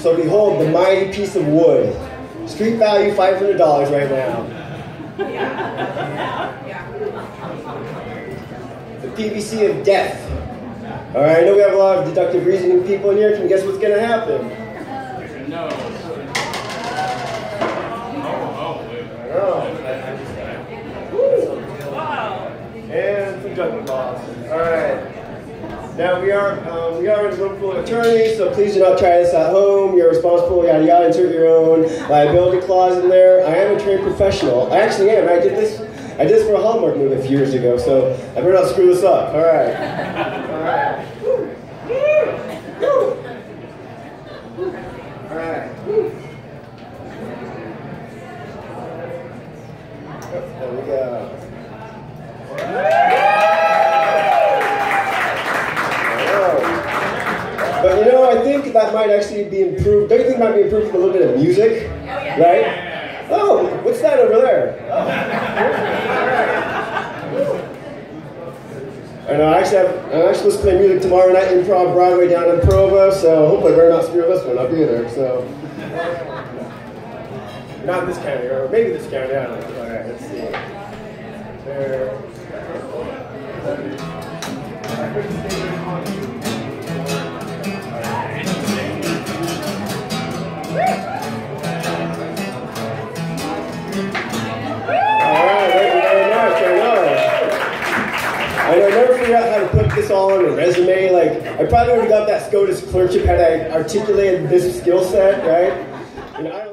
So behold the mighty piece of wood. Street value $500 right now. The PVC of death. All right, I know we have a lot of deductive reasoning people in here. Can you guess what's going to happen? No. Oh, oh, and some judgment calls. Now we are um, we are a of attorneys, so please do not try this at home. You're responsible. Yada yada. Insert your own liability clause in there. I am a trained professional. I actually am. I did this. I did this for a Hallmark movie a few years ago, so I better not screw this up. All right. All right. All right. There we go. That might actually be improved. Don't you think it might be improved with a little bit of music? Oh, right? Oh, what's that over there? And I actually have, I'm actually supposed to play music tomorrow night, Improv Broadway down in Provo, so hopefully I better not screw this one up either. So, not this county, or maybe this county. I don't know. All right, let's see. There. I I never figured out how to put this all on a resume. Like, I probably would have got that SCOTUS clerkship had I articulated this skill set, right? Know, I